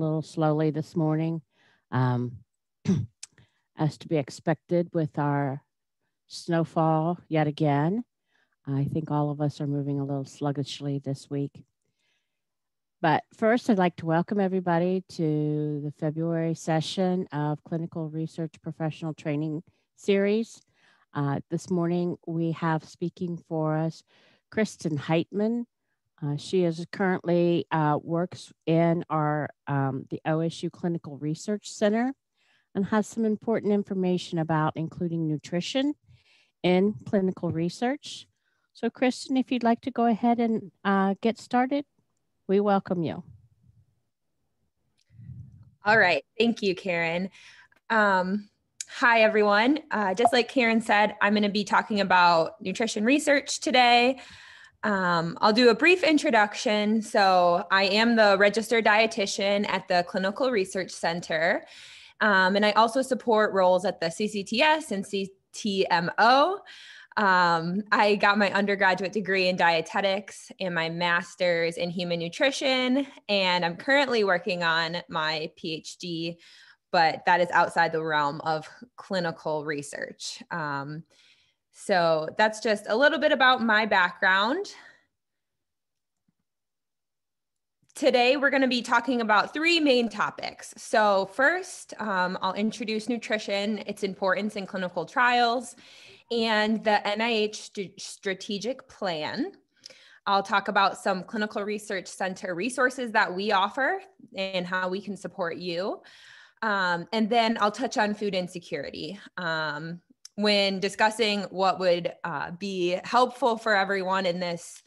a little slowly this morning, um, as to be expected with our snowfall yet again. I think all of us are moving a little sluggishly this week. But first, I'd like to welcome everybody to the February session of Clinical Research Professional Training Series. Uh, this morning, we have speaking for us Kristen Heitman, uh, she is currently uh, works in our um, the OSU Clinical Research Center and has some important information about including nutrition in clinical research. So Kristen, if you'd like to go ahead and uh, get started, we welcome you. All right, thank you, Karen. Um, hi, everyone. Uh, just like Karen said, I'm going to be talking about nutrition research today. Um, I'll do a brief introduction. So, I am the registered dietitian at the Clinical Research Center, um, and I also support roles at the CCTS and CTMO. Um, I got my undergraduate degree in dietetics and my master's in human nutrition, and I'm currently working on my PhD, but that is outside the realm of clinical research. Um, so that's just a little bit about my background. Today, we're going to be talking about three main topics. So, first, um, I'll introduce nutrition, its importance in clinical trials, and the NIH st- strategic plan. I'll talk about some clinical research center resources that we offer and how we can support you. Um, and then I'll touch on food insecurity. Um, when discussing what would uh, be helpful for everyone in this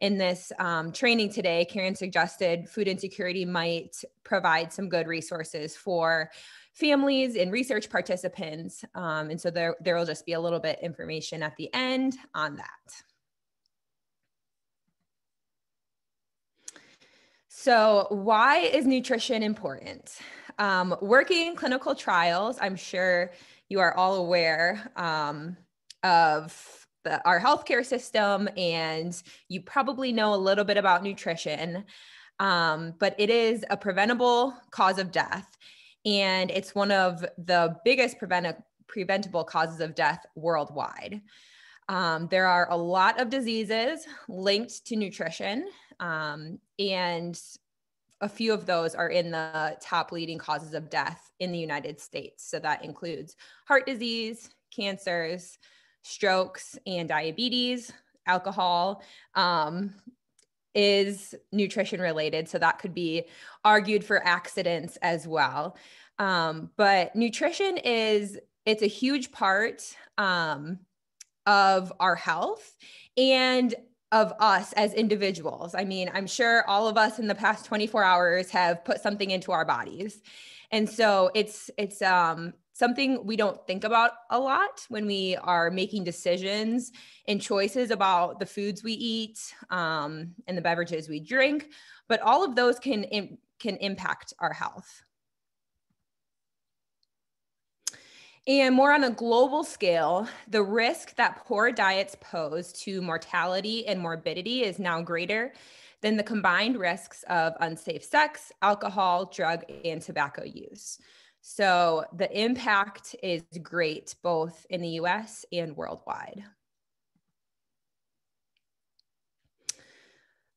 in this um, training today, Karen suggested food insecurity might provide some good resources for families and research participants. Um, and so there, there will just be a little bit information at the end on that. So why is nutrition important? Um, working in clinical trials, I'm sure you are all aware um, of the, our healthcare system and you probably know a little bit about nutrition. Um, but it is a preventable cause of death. And it's one of the biggest prevent- preventable causes of death worldwide. Um, there are a lot of diseases linked to nutrition. Um, and a few of those are in the top leading causes of death in the United States. So that includes heart disease, cancers, strokes, and diabetes. Alcohol um, is nutrition related. So that could be argued for accidents as well. Um, but nutrition is, it's a huge part um, of our health. And of us as individuals. I mean, I'm sure all of us in the past 24 hours have put something into our bodies. And so it's it's um something we don't think about a lot when we are making decisions and choices about the foods we eat um, and the beverages we drink but all of those can can impact our health And more on a global scale, the risk that poor diets pose to mortality and morbidity is now greater than the combined risks of unsafe sex, alcohol, drug, and tobacco use. So the impact is great both in the US and worldwide.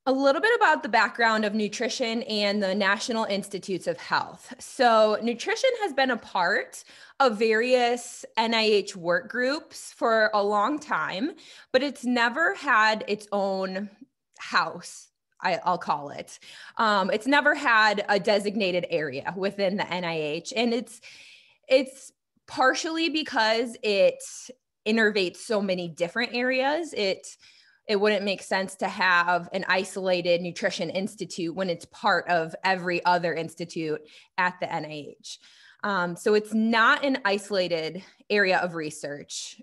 A little bit about the background of nutrition and the National Institutes of Health. So, nutrition has been a part of various NIH work groups for a long time, but it's never had its own house. I, will call it. Um, it's never had a designated area within the NIH, and it's it's partially because it innervates so many different areas. It it wouldn't make sense to have an isolated nutrition institute when it's part of every other institute at the NIH. Um, so it's not an isolated area of research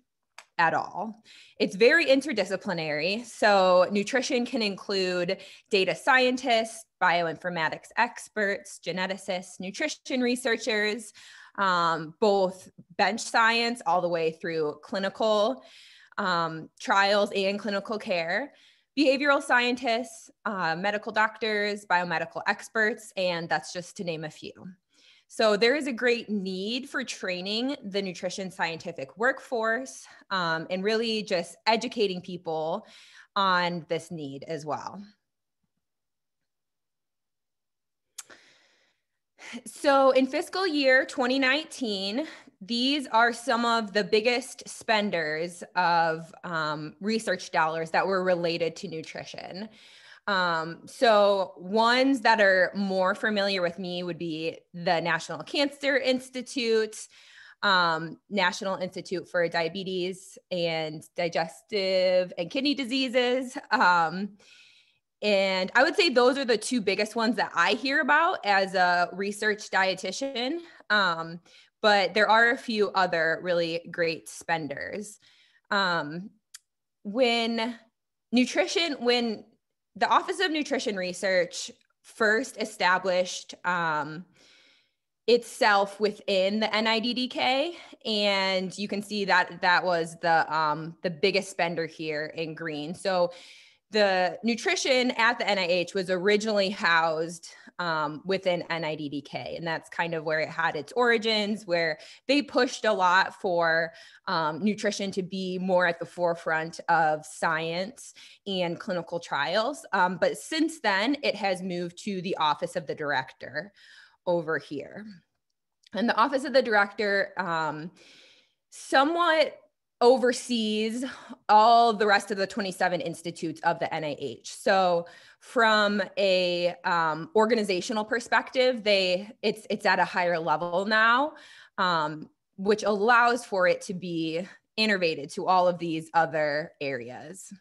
at all. It's very interdisciplinary. So, nutrition can include data scientists, bioinformatics experts, geneticists, nutrition researchers, um, both bench science all the way through clinical um, trials and clinical care, behavioral scientists, uh, medical doctors, biomedical experts, and that's just to name a few. So there is a great need for training the nutrition scientific workforce um, and really just educating people on this need as well. So in fiscal year 2019, these are some of the biggest spenders of um, research dollars that were related to nutrition. Um, so ones that are more familiar with me would be the National Cancer Institute, um, National Institute for Diabetes and Digestive and Kidney Diseases. Um, and I would say those are the two biggest ones that I hear about as a research dietitian. Um, but there are a few other really great spenders. Um, when nutrition, when the Office of Nutrition Research first established um, itself within the NIDDK, and you can see that that was the um, the biggest spender here in green. So the nutrition at the NIH was originally housed um, within NIDDK, and that's kind of where it had its origins, where they pushed a lot for um, nutrition to be more at the forefront of science and clinical trials. Um, but since then, it has moved to the Office of the Director over here. And the Office of the Director um, somewhat oversees all the rest of the 27 institutes of the NIH. So from a um, organizational perspective, they it's it's at a higher level now, um, which allows for it to be innervated to all of these other areas.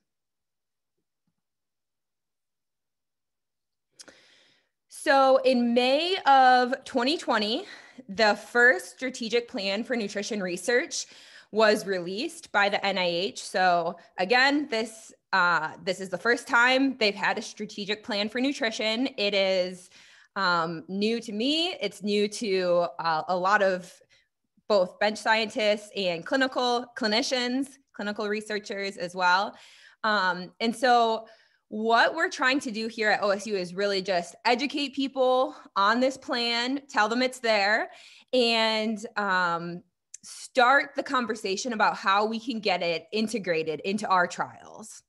So in May of 2020, the first strategic plan for nutrition research was released by the NIH. So again, this uh, this is the first time they've had a strategic plan for nutrition. It is um, new to me. It's new to uh, a lot of both bench scientists and clinical clinicians, clinical researchers as well. Um, and so what we're trying to do here at OSU is really just educate people on this plan, tell them it's there, and um, start the conversation about how we can get it integrated into our trials.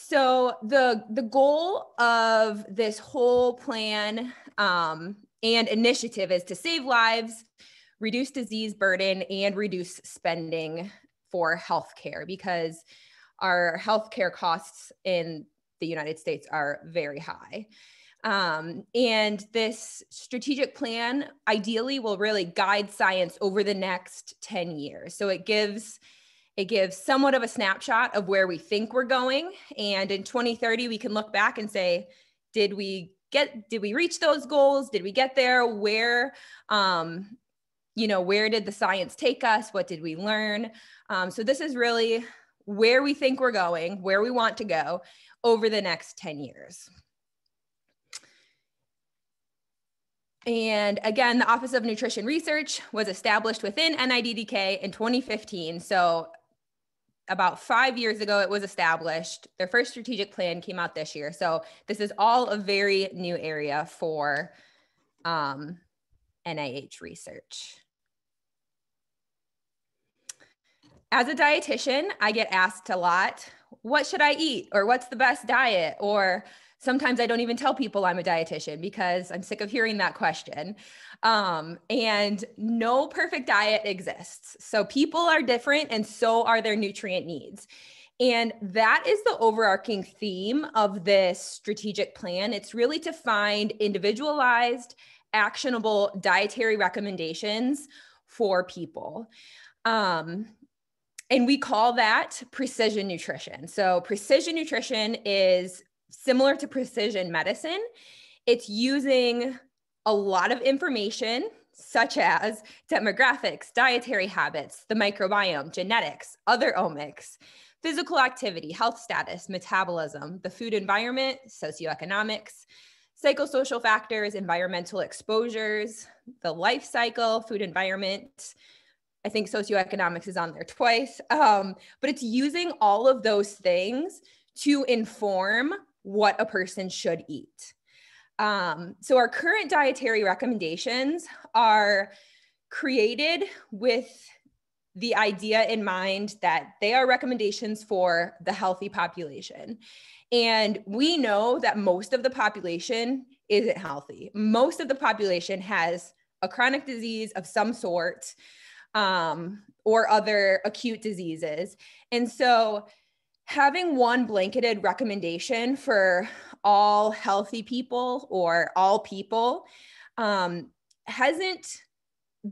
So the the goal of this whole plan um, and initiative is to save lives, reduce disease burden, and reduce spending for healthcare because our healthcare costs in the United States are very high. Um, and this strategic plan ideally will really guide science over the next 10 years. So it gives it gives somewhat of a snapshot of where we think we're going. And in 2030, we can look back and say, did we get did we reach those goals? Did we get there? Where um, you know, where did the science take us? What did we learn? Um, so this is really where we think we're going, where we want to go over the next 10 years. And again, the Office of Nutrition Research was established within NIDDK in 2015. So about five years ago, it was established. Their first strategic plan came out this year. So this is all a very new area for um, NIH research. As a dietitian, I get asked a lot, what should I eat? Or what's the best diet? Or sometimes I don't even tell people I'm a dietitian because I'm sick of hearing that question. Um, and no perfect diet exists. So people are different, and so are their nutrient needs. And that is the overarching theme of this strategic plan. It's really to find individualized, actionable dietary recommendations for people. Um, and we call that precision nutrition. So, precision nutrition is similar to precision medicine, it's using a lot of information such as demographics, dietary habits, the microbiome, genetics, other omics, physical activity, health status, metabolism, the food environment, socioeconomics, psychosocial factors, environmental exposures, the life cycle, food environment. I think socioeconomics is on there twice. Um, but it's using all of those things to inform what a person should eat. Um, so, our current dietary recommendations are created with the idea in mind that they are recommendations for the healthy population. And we know that most of the population isn't healthy. Most of the population has a chronic disease of some sort um, or other acute diseases. And so, having one blanketed recommendation for all healthy people or all people um, hasn't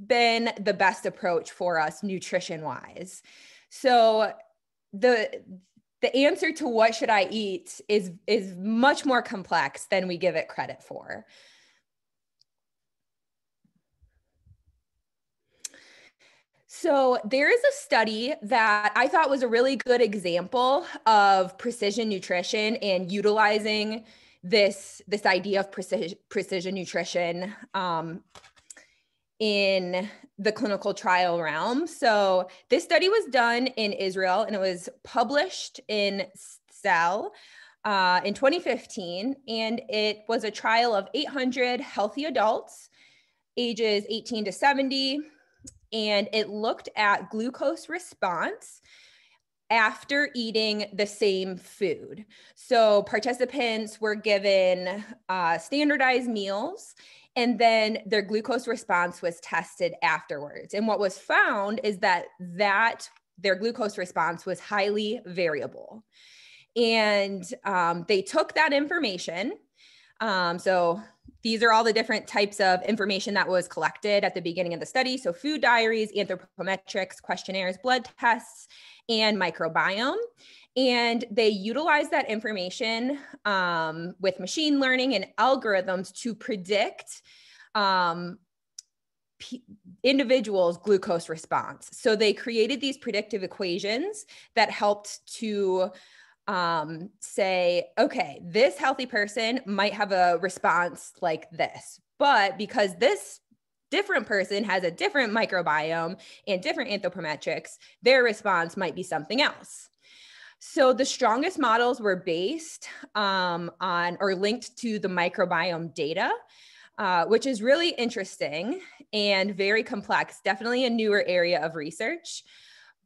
been the best approach for us nutrition wise. So, the the answer to what should I eat is is much more complex than we give it credit for. So, there is a study that I thought was a really good example of precision nutrition and utilizing this, this idea of precision, precision nutrition um, in the clinical trial realm. So, this study was done in Israel and it was published in Cell uh, in 2015. And it was a trial of 800 healthy adults, ages 18 to 70 and it looked at glucose response after eating the same food. So participants were given uh, standardized meals and then their glucose response was tested afterwards. And what was found is that that their glucose response was highly variable. And um, they took that information. Um, so these are all the different types of information that was collected at the beginning of the study. So, food diaries, anthropometrics, questionnaires, blood tests, and microbiome. And they utilize that information um, with machine learning and algorithms to predict um, individuals' glucose response. So, they created these predictive equations that helped to um, say, okay, this healthy person might have a response like this, but because this different person has a different microbiome and different anthropometrics, their response might be something else. So the strongest models were based um, on or linked to the microbiome data, uh, which is really interesting and very complex, definitely a newer area of research.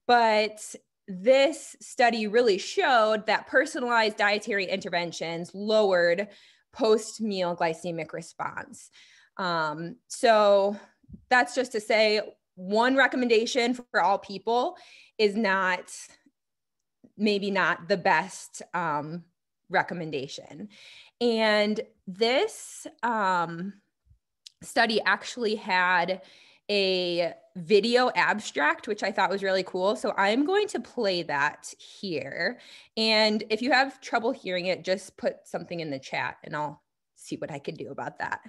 But this study really showed that personalized dietary interventions lowered post meal glycemic response. Um, so that's just to say, one recommendation for all people is not maybe not the best um, recommendation. And this um, study actually had a video abstract, which I thought was really cool. So I'm going to play that here. And if you have trouble hearing it, just put something in the chat and I'll see what I can do about that.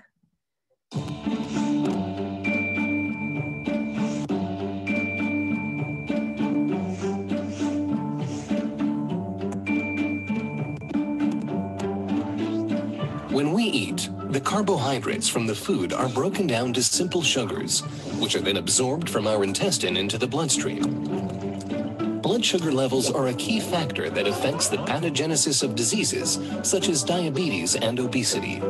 When we eat, the carbohydrates from the food are broken down to simple sugars, which are then absorbed from our intestine into the bloodstream. Blood sugar levels are a key factor that affects the pathogenesis of diseases such as diabetes and obesity.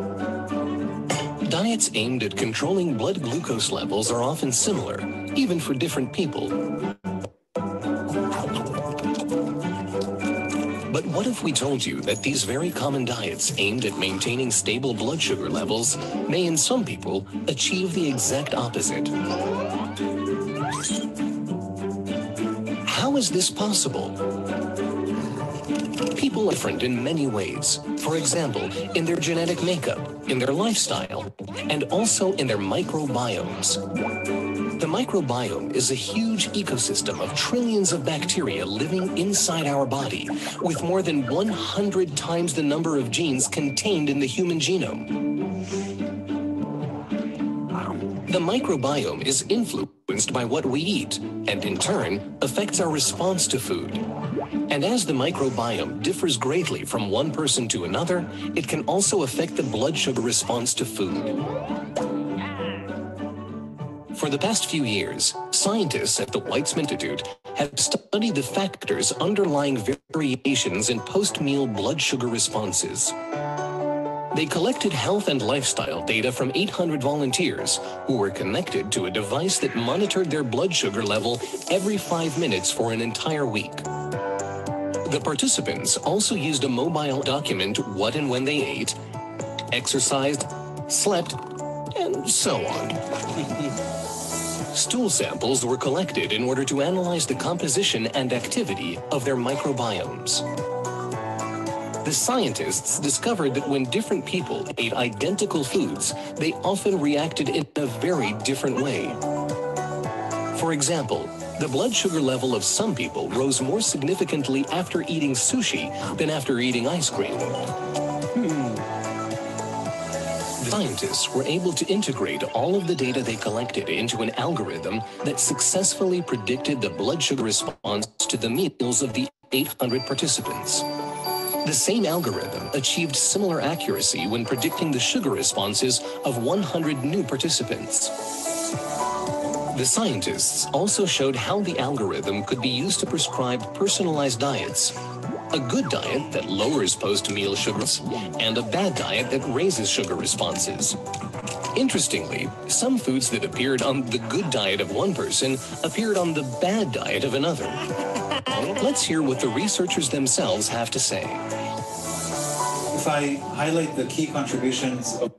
Diets aimed at controlling blood glucose levels are often similar, even for different people. What if we told you that these very common diets aimed at maintaining stable blood sugar levels may in some people achieve the exact opposite? How is this possible? People are different in many ways. For example, in their genetic makeup, in their lifestyle, and also in their microbiomes. The microbiome is a huge ecosystem of trillions of bacteria living inside our body, with more than 100 times the number of genes contained in the human genome. The microbiome is influenced by what we eat, and in turn, affects our response to food. And as the microbiome differs greatly from one person to another, it can also affect the blood sugar response to food. For the past few years, scientists at the Weizmann Institute have studied the factors underlying variations in post-meal blood sugar responses. They collected health and lifestyle data from 800 volunteers who were connected to a device that monitored their blood sugar level every five minutes for an entire week. The participants also used a mobile document what and when they ate, exercised, slept, and so on. Stool samples were collected in order to analyze the composition and activity of their microbiomes. The scientists discovered that when different people ate identical foods, they often reacted in a very different way. For example, the blood sugar level of some people rose more significantly after eating sushi than after eating ice cream. Hmm. Scientists were able to integrate all of the data they collected into an algorithm that successfully predicted the blood sugar response to the meals of the 800 participants. The same algorithm achieved similar accuracy when predicting the sugar responses of 100 new participants. The scientists also showed how the algorithm could be used to prescribe personalized diets. A good diet that lowers post-meal sugars and a bad diet that raises sugar responses. Interestingly, some foods that appeared on the good diet of one person appeared on the bad diet of another. Let's hear what the researchers themselves have to say. If I highlight the key contributions of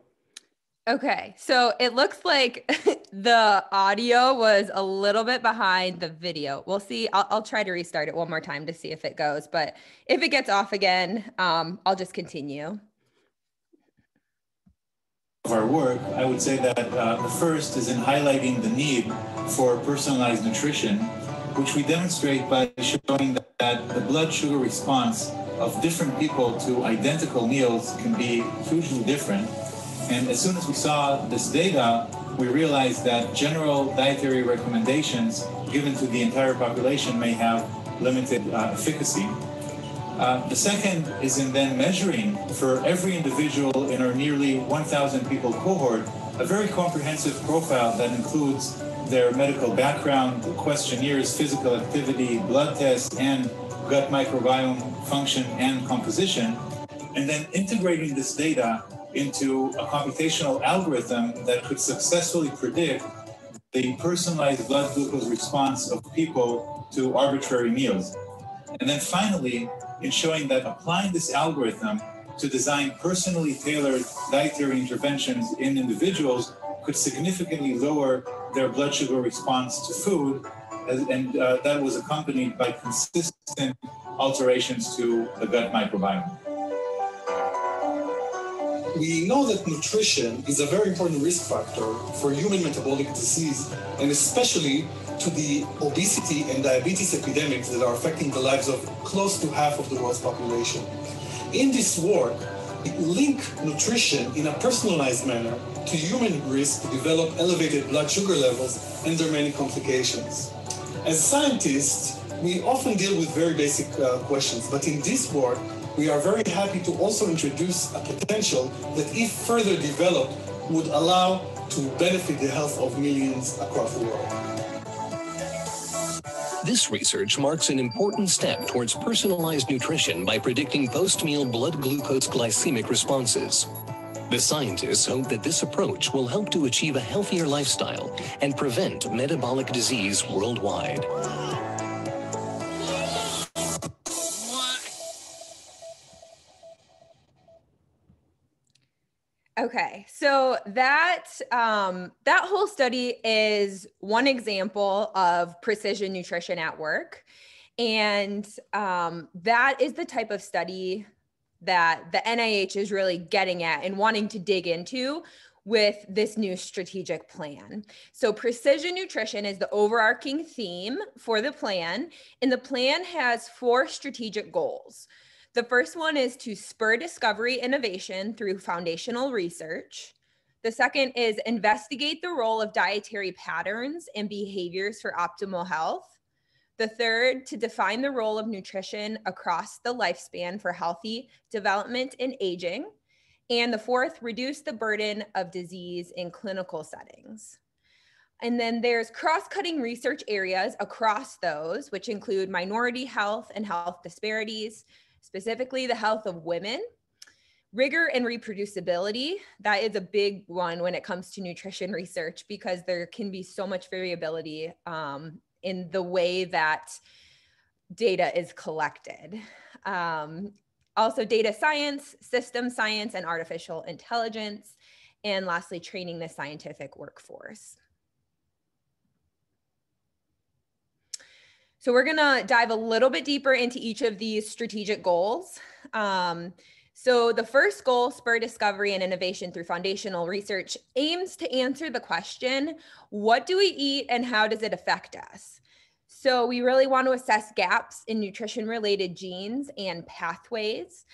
Okay, so it looks like the audio was a little bit behind the video. We'll see. I'll, I'll, try to restart it one more time to see if it goes. But if it gets off again, um, I'll just continue. Of our work, I would say that uh, the first is in highlighting the need for personalized nutrition which we demonstrate by showing that the blood sugar response of different people to identical meals can be hugely different. And as soon as we saw this data, we realized that general dietary recommendations given to the entire population may have limited uh, efficacy. Uh, the second is in then measuring for every individual in our nearly 1,000 people cohort a very comprehensive profile that includes their medical background, questionnaires, physical activity, blood tests, and gut microbiome function and composition, and then integrating this data into a computational algorithm that could successfully predict the personalized blood glucose response of people to arbitrary meals. And then finally, in showing that applying this algorithm to design personally tailored dietary interventions in individuals could significantly lower their blood sugar response to food, and uh, that was accompanied by consistent alterations to the gut microbiome. We know that nutrition is a very important risk factor for human metabolic disease, and especially to the obesity and diabetes epidemics that are affecting the lives of close to half of the world's population. In this work, we link nutrition in a personalized manner to human risk to develop elevated blood sugar levels and their many complications. As scientists, we often deal with very basic uh, questions, but in this work, we are very happy to also introduce a potential that, if further developed, would allow to benefit the health of millions across the world. This research marks an important step towards personalized nutrition by predicting post-meal blood glucose glycemic responses. The scientists hope that this approach will help to achieve a healthier lifestyle and prevent metabolic disease worldwide. Okay, so that um, that whole study is one example of precision nutrition at work, and um, that is the type of study that the NIH is really getting at and wanting to dig into with this new strategic plan. So, precision nutrition is the overarching theme for the plan, and the plan has four strategic goals. The first one is to spur discovery innovation through foundational research. The second is investigate the role of dietary patterns and behaviors for optimal health. The third, to define the role of nutrition across the lifespan for healthy development and aging. And the fourth, reduce the burden of disease in clinical settings. And then there's cross-cutting research areas across those, which include minority health and health disparities, specifically the health of women, rigor and reproducibility that is a big one when it comes to nutrition research because there can be so much variability um, in the way that data is collected. Um, also data science system science and artificial intelligence. And lastly training the scientific workforce so we're going to dive a little bit deeper into each of these strategic goals um, so, the first goal, Spur Discovery and Innovation through Foundational Research, aims to answer the question what do we eat and how does it affect us? So, we really want to assess gaps in nutrition related genes and pathways.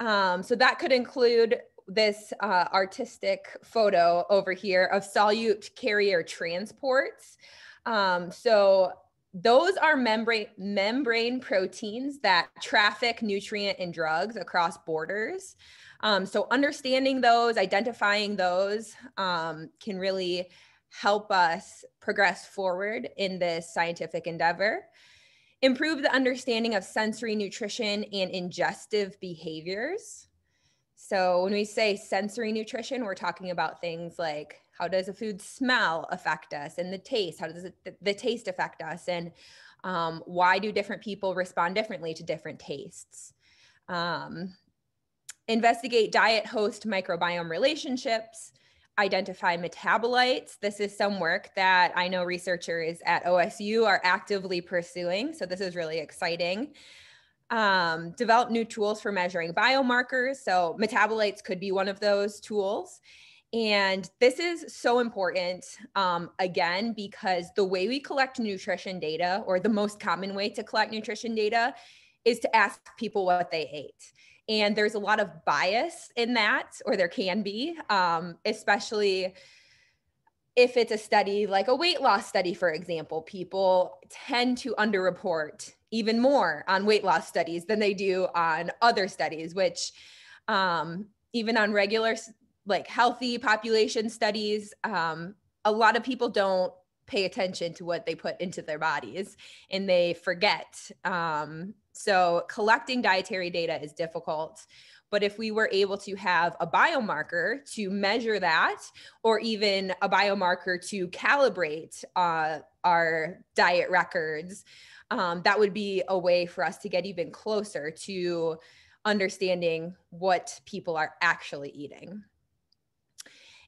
Um, so, that could include this uh, artistic photo over here of solute carrier transports. Um, so, those are membrane membrane proteins that traffic nutrient and drugs across borders. Um, so understanding those, identifying those um, can really help us progress forward in this scientific endeavor. Improve the understanding of sensory nutrition and ingestive behaviors. So when we say sensory nutrition, we're talking about things like how does a food smell affect us and the taste? How does it, the taste affect us? And um, why do different people respond differently to different tastes? Um, investigate diet host microbiome relationships identify metabolites. This is some work that i know researchers at osu are actively pursuing so this is really exciting. Um, develop new tools for measuring biomarkers. So metabolites could be one of those tools and this is so important, um, again, because the way we collect nutrition data, or the most common way to collect nutrition data, is to ask people what they ate. And there's a lot of bias in that, or there can be, um, especially if it's a study like a weight loss study, for example. People tend to underreport even more on weight loss studies than they do on other studies, which um, even on regular like healthy population studies, um, a lot of people don't pay attention to what they put into their bodies and they forget. Um, so collecting dietary data is difficult. But if we were able to have a biomarker to measure that, or even a biomarker to calibrate uh, our diet records, um, that would be a way for us to get even closer to understanding what people are actually eating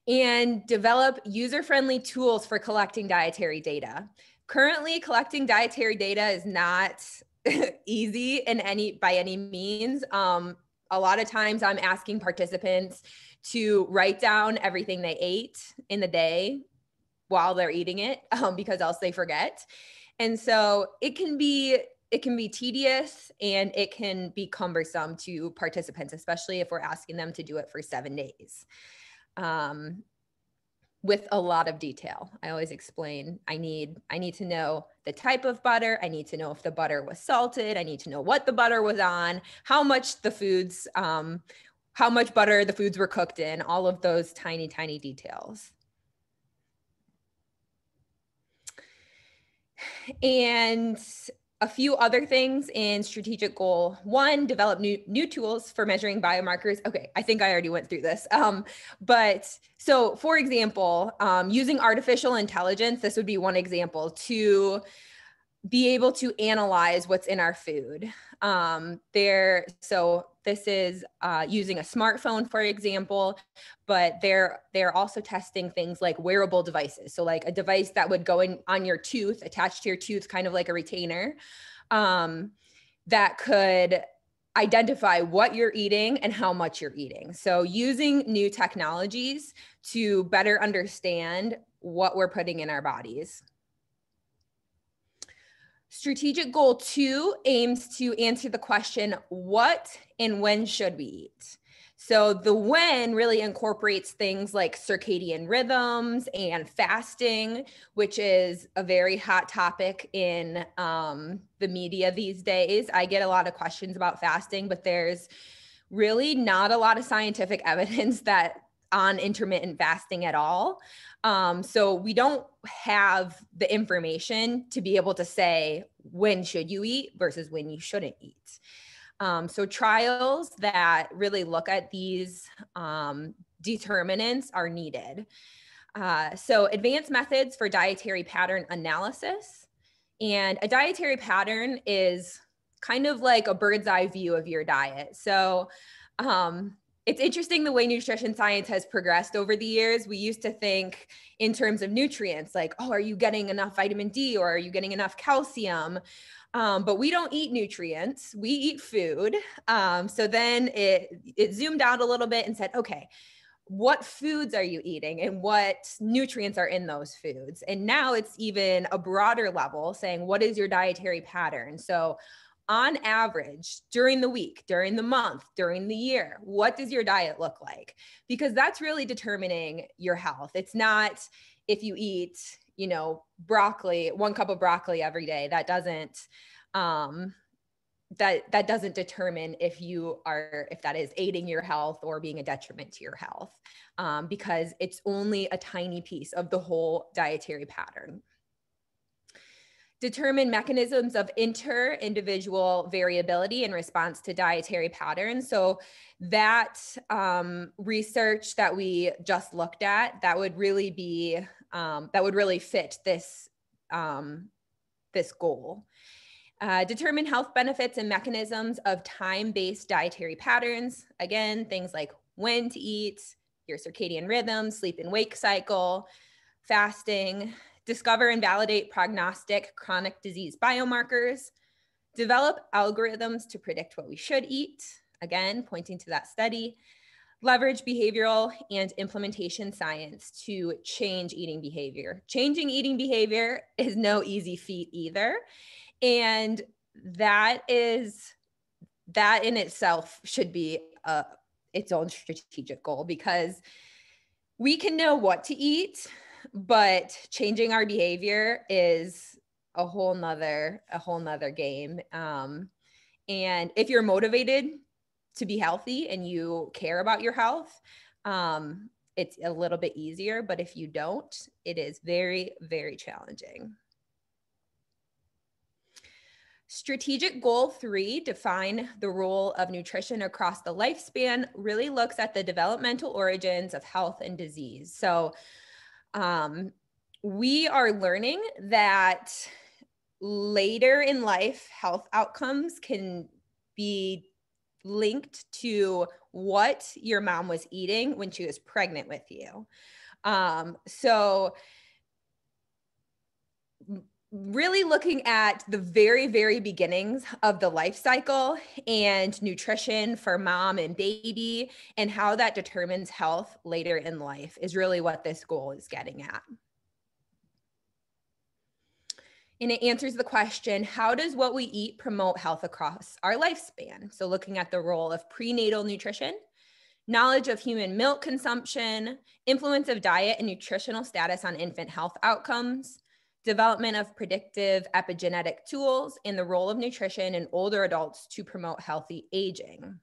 and develop user friendly tools for collecting dietary data. Currently, collecting dietary data is not easy in any by any means. Um, a lot of times I'm asking participants to write down everything they ate in the day while they're eating it um, because else they forget. And so it can be it can be tedious and it can be cumbersome to participants, especially if we're asking them to do it for seven days um, with a lot of detail. I always explain I need I need to know the type of butter, I need to know if the butter was salted, I need to know what the butter was on, how much the foods um, how much butter the foods were cooked in, all of those tiny tiny details. And a few other things in strategic goal. One develop new new tools for measuring biomarkers. Okay i think i already went through this. Um, but so for example um, using artificial intelligence this would be one example to be able to analyze what's in our food. Um, there so this is uh, using a smartphone for example but they're they're also testing things like wearable devices. So like a device that would go in on your tooth attached to your tooth kind of like a retainer um, that could identify what you're eating and how much you're eating. So using new technologies to better understand what we're putting in our bodies Strategic goal two aims to answer the question what and when should we eat? So the when really incorporates things like circadian rhythms and fasting, which is a very hot topic in um, the media these days. I get a lot of questions about fasting, but there's really not a lot of scientific evidence that on intermittent fasting at all. Um, so we don't have the information to be able to say when should you eat versus when you shouldn't eat. Um, so trials that really look at these um, determinants are needed. Uh, so advanced methods for dietary pattern analysis. And a dietary pattern is kind of like a bird's eye view of your diet. So um, it's interesting the way nutrition science has progressed over the years. We used to think in terms of nutrients, like, oh, are you getting enough vitamin D or are you getting enough calcium? Um, but we don't eat nutrients, we eat food. Um, so then it, it zoomed out a little bit and said, okay, what foods are you eating and what nutrients are in those foods? And now it's even a broader level saying, what is your dietary pattern? So on average during the week, during the month, during the year, what does your diet look like? Because that's really determining your health. It's not if you eat, you know, broccoli, one cup of broccoli every day. That doesn't um that that doesn't determine if you are if that is aiding your health or being a detriment to your health um, because it's only a tiny piece of the whole dietary pattern determine mechanisms of inter-individual variability in response to dietary patterns. So that um, research that we just looked at, that would really be, um, that would really fit this, um, this goal. Uh, determine health benefits and mechanisms of time-based dietary patterns. Again, things like when to eat, your circadian rhythm, sleep and wake cycle, fasting, discover and validate prognostic chronic disease biomarkers, develop algorithms to predict what we should eat, again, pointing to that study, leverage behavioral and implementation science to change eating behavior. Changing eating behavior is no easy feat either. And that is, that in itself should be a, its own strategic goal because we can know what to eat but changing our behavior is a whole nother a whole nother game um, and if you're motivated to be healthy and you care about your health um, it's a little bit easier but if you don't it is very very challenging Strategic goal three, define the role of nutrition across the lifespan, really looks at the developmental origins of health and disease. So, um, we are learning that later in life, health outcomes can be linked to what your mom was eating when she was pregnant with you. Um, so, really looking at the very, very beginnings of the life cycle and nutrition for mom and baby and how that determines health later in life is really what this goal is getting at. And it answers the question how does what we eat promote health across our lifespan? So, looking at the role of prenatal nutrition, knowledge of human milk consumption, influence of diet and nutritional status on infant health outcomes, development of predictive epigenetic tools, and the role of nutrition in older adults to promote healthy aging.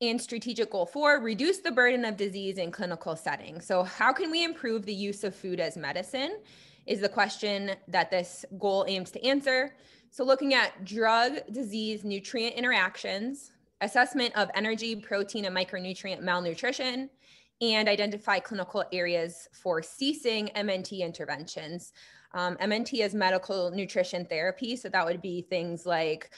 And strategic goal four, reduce the burden of disease in clinical settings. So how can we improve the use of food as medicine is the question that this goal aims to answer. So looking at drug, disease, nutrient interactions, assessment of energy, protein, and micronutrient malnutrition, and identify clinical areas for ceasing MNT interventions. Um, MNT is medical nutrition therapy, so that would be things like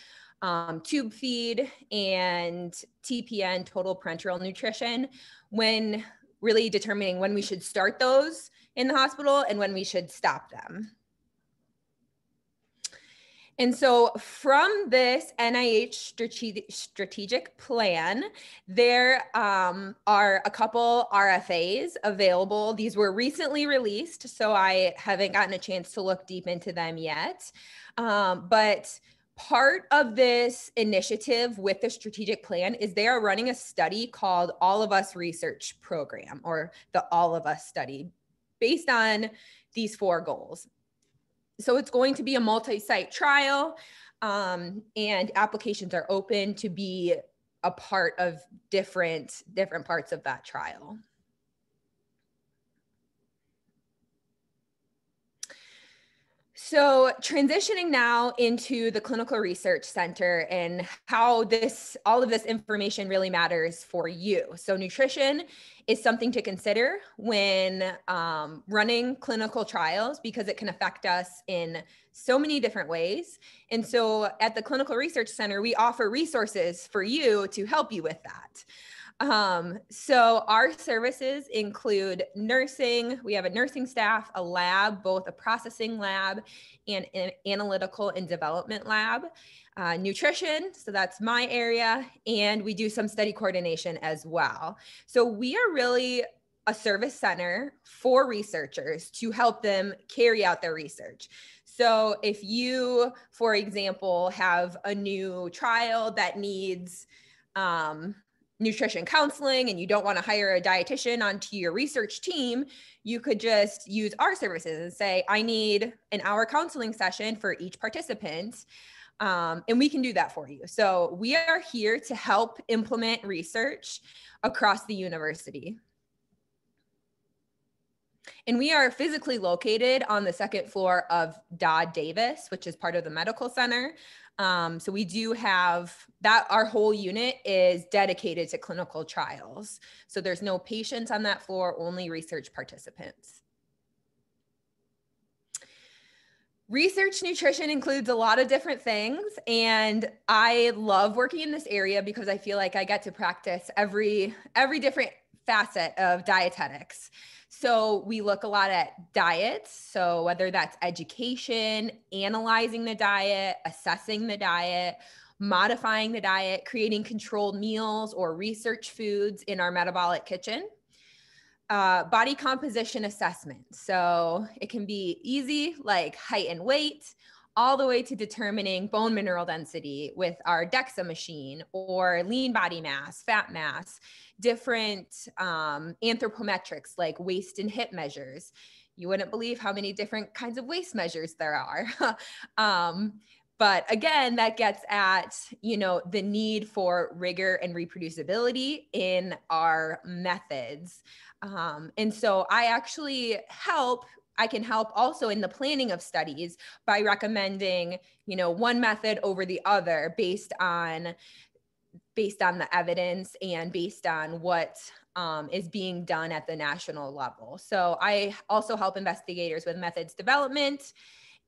um, tube feed and TPN, total parenteral nutrition, when really determining when we should start those in the hospital and when we should stop them. And so, from this NIH strategic, strategic plan, there um, are a couple RFAs available. These were recently released, so I haven't gotten a chance to look deep into them yet. Um, but part of this initiative with the strategic plan is they are running a study called All of Us Research Program or the All of Us study based on these four goals so it's going to be a multi-site trial um, and applications are open to be a part of different different parts of that trial. So, transitioning now into the Clinical Research Center and how this, all of this information really matters for you. So, nutrition is something to consider when um, running clinical trials because it can affect us in so many different ways. And so, at the Clinical Research Center, we offer resources for you to help you with that. Um, so our services include nursing. We have a nursing staff, a lab, both a processing lab and an analytical and development lab. Uh, nutrition, so that's my area, and we do some study coordination as well. So we are really a service center for researchers to help them carry out their research. So if you, for example, have a new trial that needs um, nutrition counseling and you don't want to hire a dietitian onto your research team, you could just use our services and say, I need an hour counseling session for each participant. Um, and we can do that for you. So we are here to help implement research across the university. And we are physically located on the second floor of Dodd Davis, which is part of the medical center. Um, so we do have that our whole unit is dedicated to clinical trials. So there's no patients on that floor, only research participants. Research nutrition includes a lot of different things. And I love working in this area because I feel like I get to practice every every different facet of dietetics. So we look a lot at diets. So whether that's education, analyzing the diet, assessing the diet, modifying the diet, creating controlled meals or research foods in our metabolic kitchen. Uh, body composition assessment. So it can be easy, like height and weight, all the way to determining bone mineral density with our DEXA machine or lean body mass, fat mass, different um, anthropometrics like waist and hip measures. You wouldn't believe how many different kinds of waist measures there are. um, but again, that gets at, you know, the need for rigor and reproducibility in our methods. Um, and so I actually help I can help also in the planning of studies by recommending, you know, one method over the other based on based on the evidence and based on what um, is being done at the national level. So I also help investigators with methods development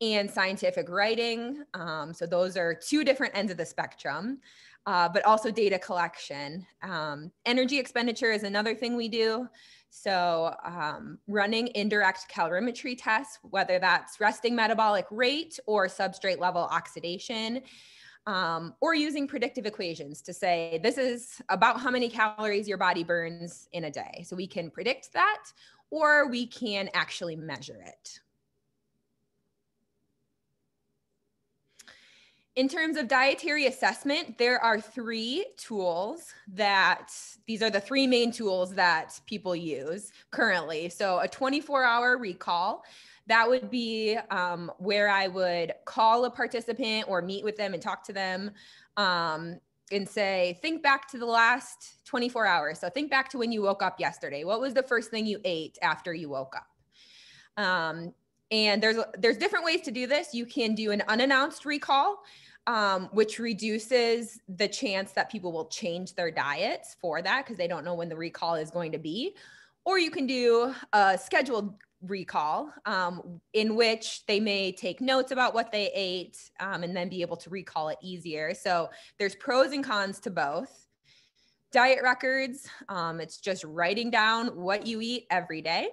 and scientific writing. Um, so those are two different ends of the spectrum. Uh, but also data collection. Um, energy expenditure is another thing we do. So, um, running indirect calorimetry tests, whether that's resting metabolic rate or substrate level oxidation, um, or using predictive equations to say this is about how many calories your body burns in a day. So, we can predict that or we can actually measure it. In terms of dietary assessment, there are three tools that these are the three main tools that people use currently. So, a 24 hour recall, that would be um, where I would call a participant or meet with them and talk to them um, and say, think back to the last 24 hours. So, think back to when you woke up yesterday. What was the first thing you ate after you woke up? Um, and there's there's different ways to do this. You can do an unannounced recall, um, which reduces the chance that people will change their diets for that because they don't know when the recall is going to be. Or you can do a scheduled recall um, in which they may take notes about what they ate um, and then be able to recall it easier. So there's pros and cons to both. Diet records, um, it's just writing down what you eat every day.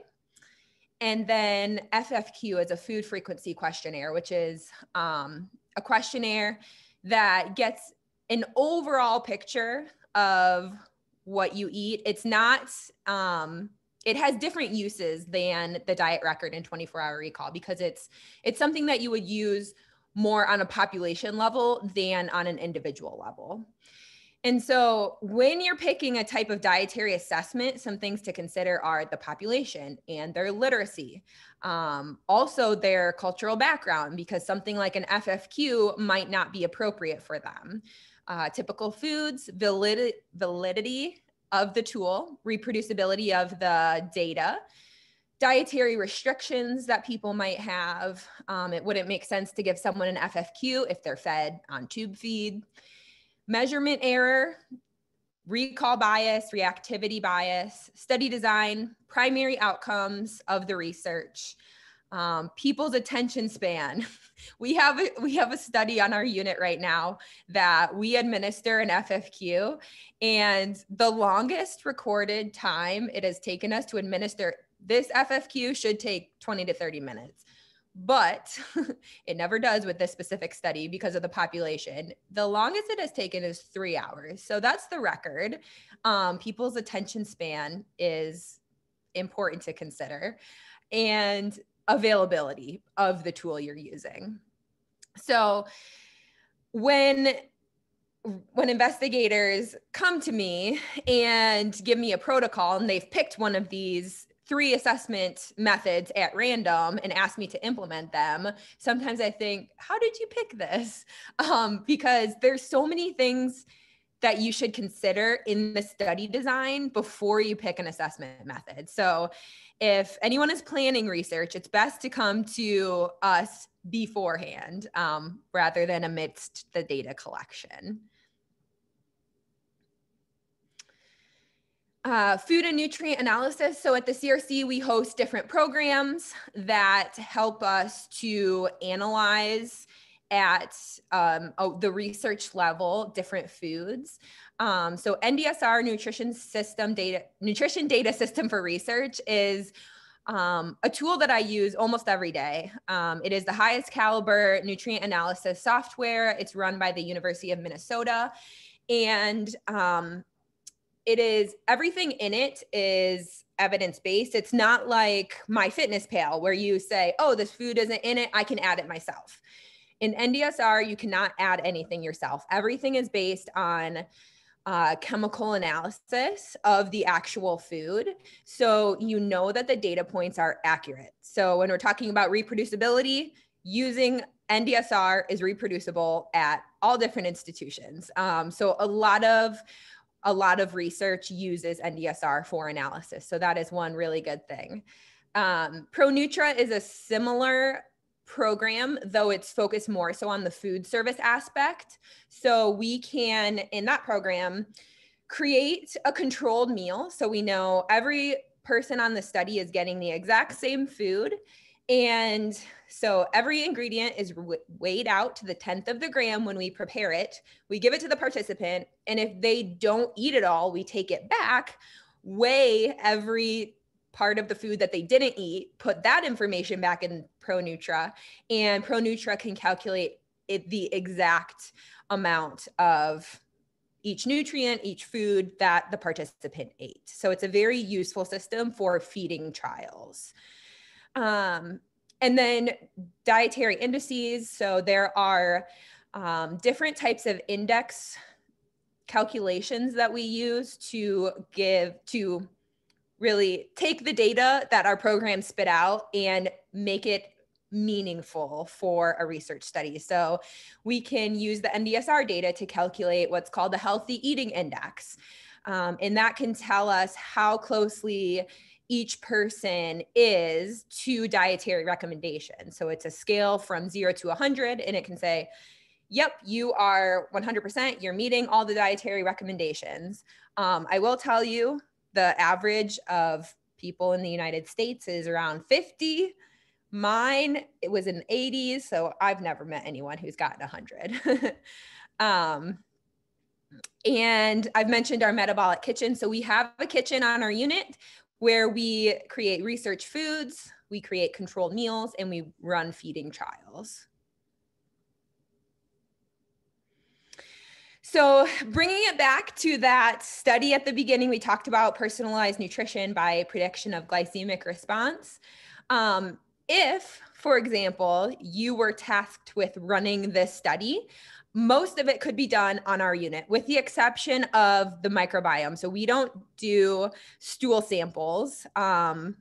And then FFQ is a food frequency questionnaire, which is um, a questionnaire that gets an overall picture of what you eat. It's not, um, it has different uses than the diet record and 24 hour recall because it's it's something that you would use more on a population level than on an individual level. And so, when you're picking a type of dietary assessment, some things to consider are the population and their literacy, um, also their cultural background, because something like an FFQ might not be appropriate for them. uh, typical foods, validity, validity of the tool, reproducibility of the data, dietary restrictions that people might have. Um, it wouldn't make sense to give someone an FFQ if they're fed on tube feed. Measurement error, recall bias, reactivity bias, study design, primary outcomes of the research, um, people's attention span. we have a, we have a study on our unit right now that we administer an FFQ, and the longest recorded time it has taken us to administer this FFQ should take 20 to 30 minutes. But it never does with this specific study because of the population. The longest it has taken is three hours. So that's the record. Um, people's attention span is important to consider. And availability of the tool you're using. So when when investigators come to me and give me a protocol and they've picked one of these three assessment methods at random and ask me to implement them sometimes i think how did you pick this um, because there's so many things that you should consider in the study design before you pick an assessment method so if anyone is planning research, it's best to come to us beforehand um, rather than amidst the data collection. Uh, food and nutrient analysis. So at the CRC, we host different programs that help us to analyze at um, oh, the research level different foods. Um, so NDSR nutrition system data nutrition data system for research is um, a tool that I use almost every day. Um, it is the highest caliber nutrient analysis software. It's run by the University of Minnesota, and um, it is everything in it is evidence based. It's not like MyFitnessPal where you say, "Oh, this food isn't in it. I can add it myself." In NDSR, you cannot add anything yourself. Everything is based on uh, chemical analysis of the actual food. So you know that the data points are accurate. So when we're talking about reproducibility, using NDSR is reproducible at all different institutions. Um, so a lot of a lot of research uses NDSR for analysis. So that is one really good thing. Um, ProNutra is a similar program, though it's focused more so on the food service aspect. So we can, in that program, create a controlled meal. So we know every person on the study is getting the exact same food. And so every ingredient is weighed out to the 10th of the gram when we prepare it. We give it to the participant. And if they don't eat it all, we take it back, weigh every part of the food that they didn't eat, put that information back in ProNutra, and ProNutra can calculate it, the exact amount of each nutrient, each food that the participant ate. So it's a very useful system for feeding trials. Um, and then dietary indices. So there are um, different types of index calculations that we use to give to really take the data that our program spit out and make it meaningful for a research study. So we can use the NDSR data to calculate what's called the healthy eating index. Um, and that can tell us how closely each person is to dietary recommendations. So it's a scale from zero to 100, and it can say, yep, you are 100%, you're meeting all the dietary recommendations. Um, I will tell you the average of people in the United States is around 50. Mine, it was in the 80s. So I've never met anyone who's gotten 100. um, and I've mentioned our metabolic kitchen. So we have a kitchen on our unit where we create research foods, we create controlled meals, and we run feeding trials. So, bringing it back to that study at the beginning, we talked about personalized nutrition by prediction of glycemic response. Um, if, for example, you were tasked with running this study, most of it could be done on our unit, with the exception of the microbiome. So, we don't do stool samples. Um,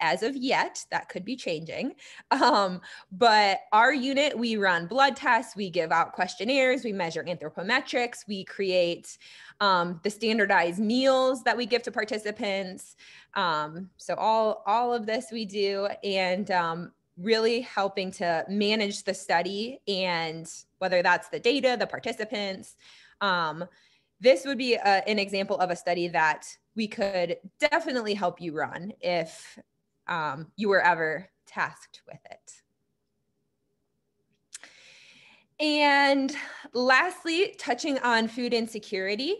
as of yet. That could be changing. Um, but our unit, we run blood tests, we give out questionnaires, we measure anthropometrics, we create um, the standardized meals that we give to participants. Um, so all all of this we do, and um, really helping to manage the study and whether that's the data, the participants. Um, this would be a, an example of a study that we could definitely help you run if um, you were ever tasked with it. And lastly, touching on food insecurity.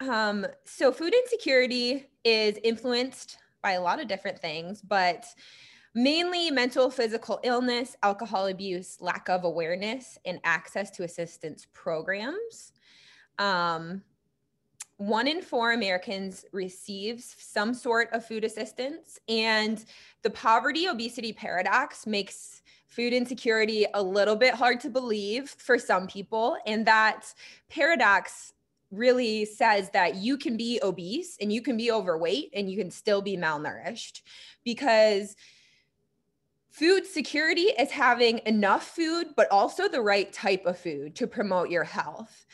Um, so, food insecurity is influenced by a lot of different things, but mainly mental, physical illness, alcohol abuse, lack of awareness, and access to assistance programs. Um, one in four Americans receives some sort of food assistance, and the poverty obesity paradox makes food insecurity a little bit hard to believe for some people. And that paradox really says that you can be obese and you can be overweight and you can still be malnourished because food security is having enough food, but also the right type of food to promote your health.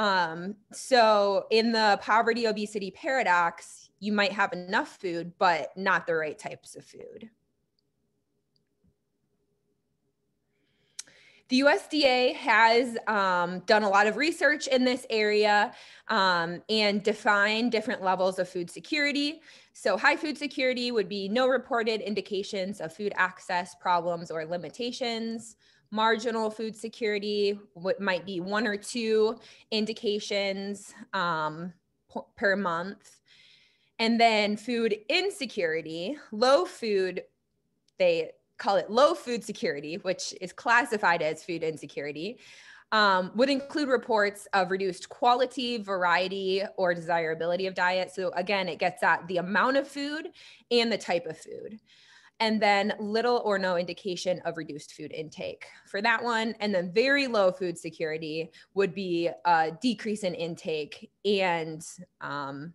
Um, so, in the poverty obesity paradox, you might have enough food, but not the right types of food. The USDA has um, done a lot of research in this area um, and defined different levels of food security. So, high food security would be no reported indications of food access problems or limitations. Marginal food security what might be one or two indications um, per month. And then food insecurity, low food, they call it low food security, which is classified as food insecurity, um, would include reports of reduced quality, variety, or desirability of diet. So, again, it gets at the amount of food and the type of food. And then little or no indication of reduced food intake for that one. And then very low food security would be a decrease in intake and um,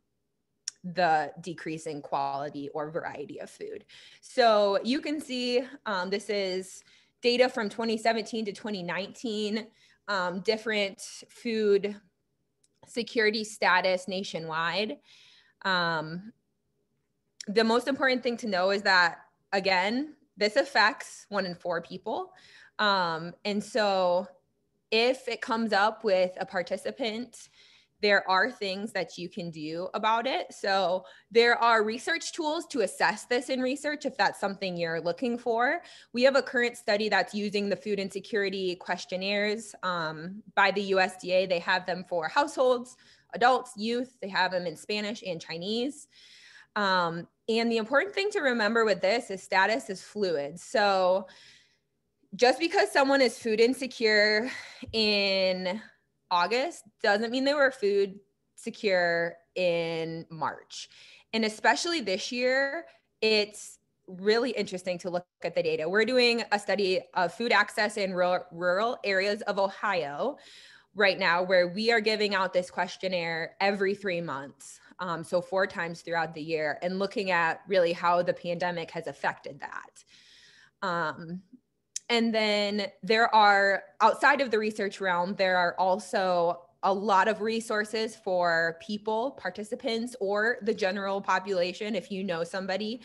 the decrease in quality or variety of food. So you can see um, this is data from 2017 to 2019, um, different food security status nationwide. Um, the most important thing to know is that, again, this affects one in four people. Um, and so if it comes up with a participant there are things that you can do about it. So there are research tools to assess this in research if that's something you're looking for. We have a current study that's using the food insecurity questionnaires um, by the USDA. They have them for households, adults, youth. They have them in Spanish and Chinese. Um, and the important thing to remember with this is status is fluid. So just because someone is food insecure in August doesn't mean they were food secure in March. And especially this year, it's really interesting to look at the data. We're doing a study of food access in rural, rural areas of Ohio right now, where we are giving out this questionnaire every three months. Um, so, four times throughout the year, and looking at really how the pandemic has affected that. Um, and then there are, outside of the research realm, there are also a lot of resources for people, participants, or the general population. If you know somebody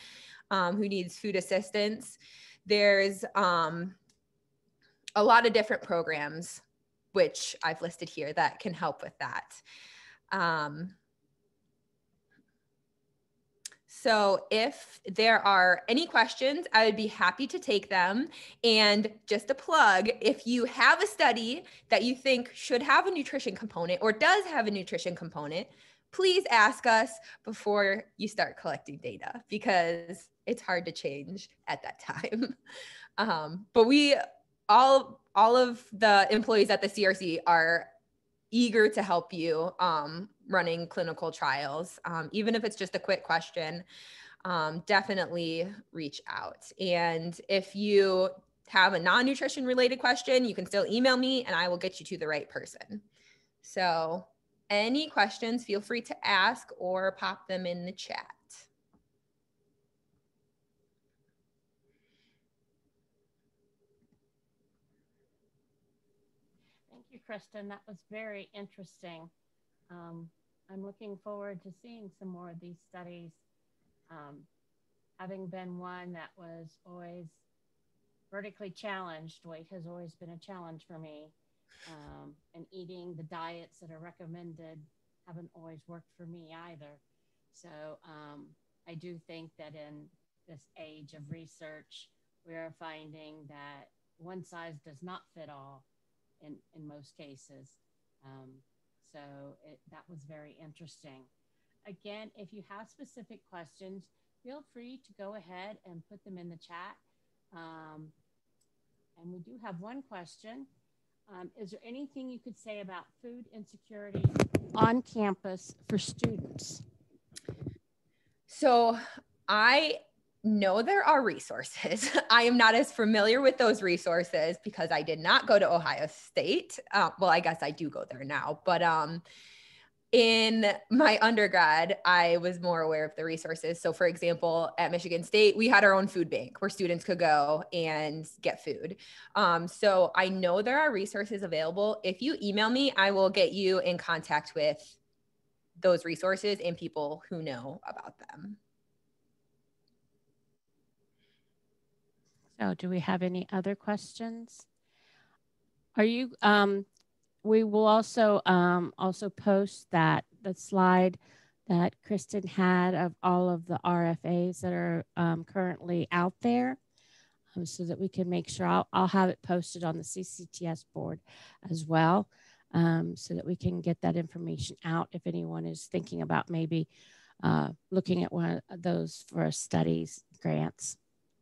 um, who needs food assistance, there's um, a lot of different programs, which I've listed here, that can help with that. Um, so if there are any questions, I would be happy to take them. And just a plug, if you have a study that you think should have a nutrition component or does have a nutrition component, please ask us before you start collecting data because it's hard to change at that time. Um, but we all all of the employees at the CRC are eager to help you um, running clinical trials. Um, even if it's just a quick question, um, definitely reach out. And if you have a non nutrition related question, you can still email me and I will get you to the right person. So, any questions, feel free to ask or pop them in the chat. Thank you, Kristen. That was very interesting. Um, I'm looking forward to seeing some more of these studies. Um, having been one that was always vertically challenged, weight has always been a challenge for me. Um, and eating the diets that are recommended haven't always worked for me either. So um, I do think that in this age of research, we are finding that one size does not fit all in, in most cases. Um, so it, that was very interesting. Again, if you have specific questions, feel free to go ahead and put them in the chat. Um, and we do have one question. Um, is there anything you could say about food insecurity on campus for students? So I know there are resources. I am not as familiar with those resources because I did not go to Ohio State. Uh, well, I guess I do go there now, but um, in my undergrad, I was more aware of the resources. So, for example, at Michigan State, we had our own food bank where students could go and get food. Um, so, I know there are resources available. If you email me, I will get you in contact with those resources and people who know about them. So, do we have any other questions? Are you um, we will also um, also post that the slide that Kristen had of all of the RFAs that are um, currently out there um, so that we can make sure I'll, I'll, have it posted on the CCTS board as well um, so that we can get that information out if anyone is thinking about maybe uh, looking at one of those for studies, grants,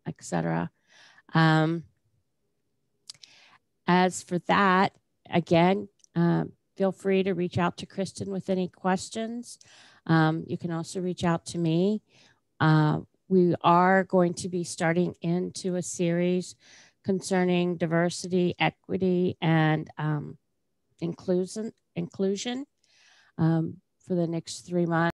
etc. Um, as for that, again, um, feel free to reach out to Kristen with any questions. Um, you can also reach out to me. Uh, we are going to be starting into a series concerning diversity, equity, and um, inclusion. Inclusion um, for the next three months.